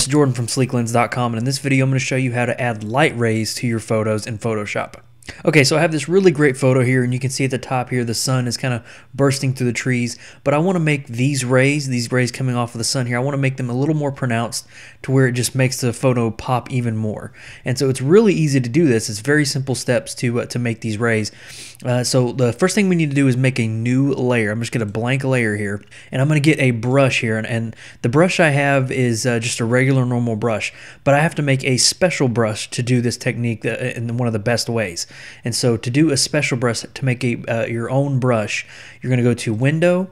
it's Jordan from sleeklens.com and in this video I'm going to show you how to add light rays to your photos in Photoshop. Okay, so I have this really great photo here, and you can see at the top here the sun is kind of bursting through the trees. But I want to make these rays, these rays coming off of the sun here, I want to make them a little more pronounced to where it just makes the photo pop even more. And so it's really easy to do this. It's very simple steps to uh, to make these rays. Uh, so the first thing we need to do is make a new layer. I'm just going to blank layer here, and I'm going to get a brush here. And, and the brush I have is uh, just a regular normal brush, but I have to make a special brush to do this technique uh, in one of the best ways. And so to do a special brush, to make a uh, your own brush, you're going to go to Window,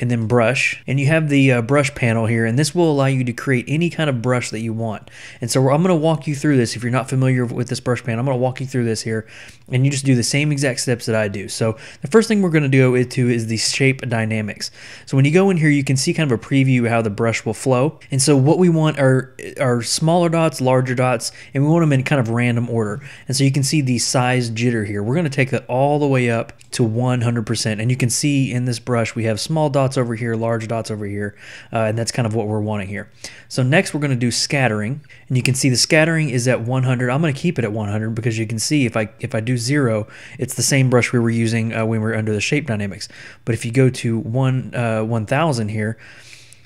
and then brush. And you have the uh, brush panel here and this will allow you to create any kind of brush that you want. And so I'm going to walk you through this if you're not familiar with this brush panel. I'm going to walk you through this here and you just do the same exact steps that I do. So the first thing we're going to do is to is the shape dynamics. So when you go in here you can see kind of a preview how the brush will flow. And so what we want are are smaller dots larger dots and we want them in kind of random order. And so you can see the size jitter here. We're going to take that all the way up to 100% and you can see in this brush we have small dots dots over here, large dots over here, uh, and that's kind of what we're wanting here. So next we're going to do scattering, and you can see the scattering is at 100. I'm going to keep it at 100 because you can see if I if I do zero, it's the same brush we were using uh, when we were under the shape dynamics. But if you go to one uh, 1000 here,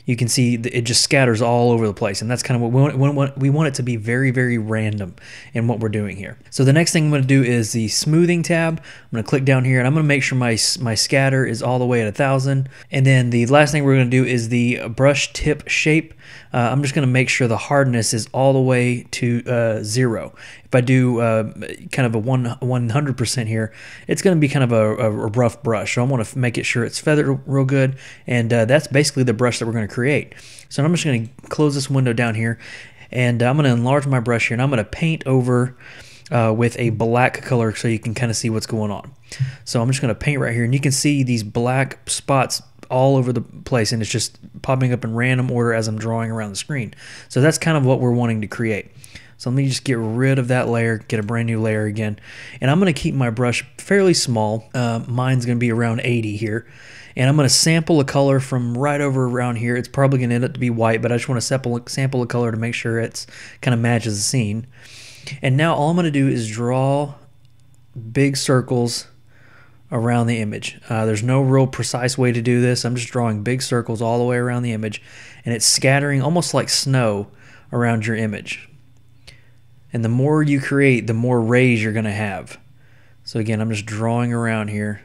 you can see it just scatters all over the place. And that's kind of what we want, we want it to be very, very random in what we're doing here. So the next thing I'm going to do is the smoothing tab. I'm going to click down here and I'm going to make sure my, my scatter is all the way at a thousand. And then the last thing we're going to do is the brush tip shape. Uh, I'm just going to make sure the hardness is all the way to uh, zero. If I do uh, kind of a one 100% here, it's going to be kind of a, a, rough brush. So I want to make it sure it's feathered real good. And uh, that's basically the brush that we're going to create. So I'm just going to close this window down here and I'm going to enlarge my brush here and I'm going to paint over uh, with a black color so you can kind of see what's going on. So I'm just going to paint right here and you can see these black spots all over the place and it's just popping up in random order as I'm drawing around the screen. So that's kind of what we're wanting to create. So let me just get rid of that layer, get a brand new layer again. And I'm going to keep my brush fairly small. Uh, mine's going to be around 80 here. And I'm going to sample a color from right over around here. It's probably going to end up to be white, but I just want to sample, sample a color to make sure it's kind of matches the scene. And now all I'm going to do is draw big circles around the image. Uh, there's no real precise way to do this. I'm just drawing big circles all the way around the image and it's scattering almost like snow around your image. And the more you create, the more rays you're going to have. So again, I'm just drawing around here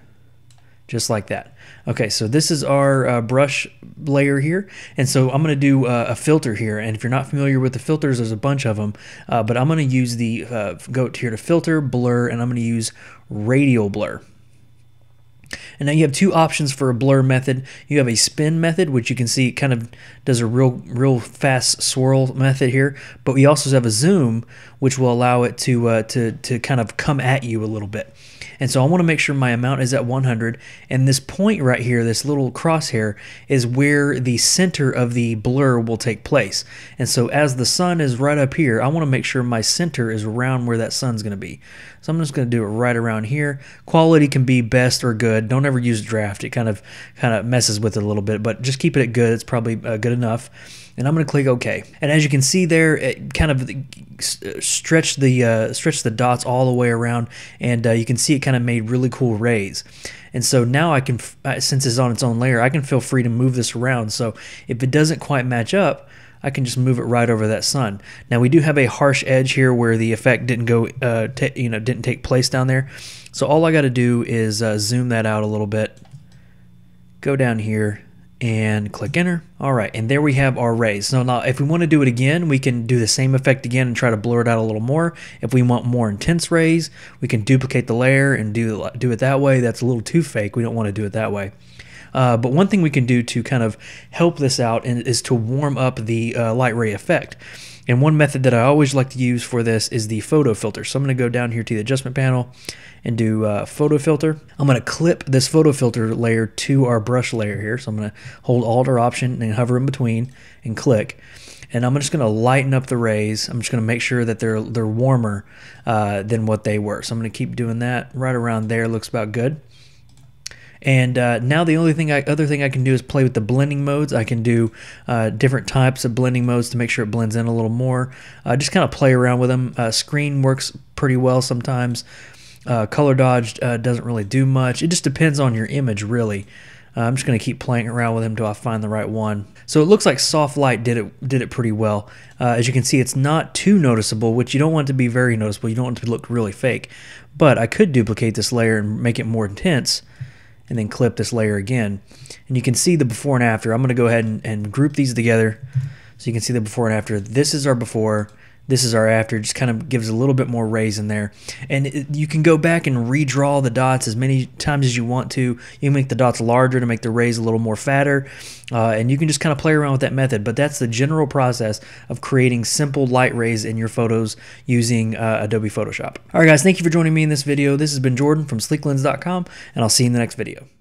just like that. Okay, so this is our uh, brush layer here. And so I'm going to do uh, a filter here. And if you're not familiar with the filters, there's a bunch of them. Uh, but I'm going to use the, uh, go here to filter, blur, and I'm going to use radial blur. And now you have two options for a blur method. You have a spin method, which you can see kind of does a real, real fast swirl method here. But we also have a zoom, which will allow it to, uh, to, to kind of come at you a little bit. And so I want to make sure my amount is at 100. And this point right here, this little crosshair, is where the center of the blur will take place. And so as the sun is right up here, I want to make sure my center is around where that sun's going to be. So I'm just going to do it right around here. Quality can be best or good. Don't ever use draft. It kind of kind of messes with it a little bit, but just keep it at good. It's probably uh, good enough and I'm going to click OK. And as you can see there, it kind of stretch the uh, stretch the dots all the way around, and uh, you can see it kind of made really cool rays. And so now I can, uh, since it's on its own layer, I can feel free to move this around. So if it doesn't quite match up, I can just move it right over that sun. Now we do have a harsh edge here where the effect didn't go, uh, you know, didn't take place down there. So all I got to do is uh, zoom that out a little bit, go down here, and click enter. All right, and there we have our rays. So now if we want to do it again, we can do the same effect again and try to blur it out a little more. If we want more intense rays, we can duplicate the layer and do, do it that way. That's a little too fake. We don't want to do it that way. Uh, but one thing we can do to kind of help this out is to warm up the uh, light ray effect. And one method that I always like to use for this is the photo filter. So I'm going to go down here to the adjustment panel and do uh, photo filter. I'm going to clip this photo filter layer to our brush layer here. So I'm going to hold Alt or Option and hover in between and click. And I'm just going to lighten up the rays. I'm just going to make sure that they're they're warmer uh, than what they were. So I'm going to keep doing that right around there. Looks about good. And uh, now the only thing I, other thing I can do is play with the blending modes. I can do uh, different types of blending modes to make sure it blends in a little more. Uh, just kind of play around with them. Uh, screen works pretty well sometimes. Uh, color dodge uh, doesn't really do much. It just depends on your image, really. I'm just going to keep playing around with them until I find the right one. So it looks like soft light did it did it pretty well. Uh, as you can see, it's not too noticeable, which you don't want to be very noticeable. You don't want it to look really fake. But I could duplicate this layer and make it more intense and then clip this layer again. And you can see the before and after. I'm going to go ahead and, and group these together so you can see the before and after. This is our before this is our after. Just kind of gives a little bit more rays in there. And it, you can go back and redraw the dots as many times as you want to. You can make the dots larger to make the rays a little more fatter. Uh, and you can just kind of play around with that method. But that's the general process of creating simple light rays in your photos using uh, Adobe Photoshop. All right, guys, thank you for joining me in this video. This has been Jordan from sleeklens.com, and I'll see you in the next video.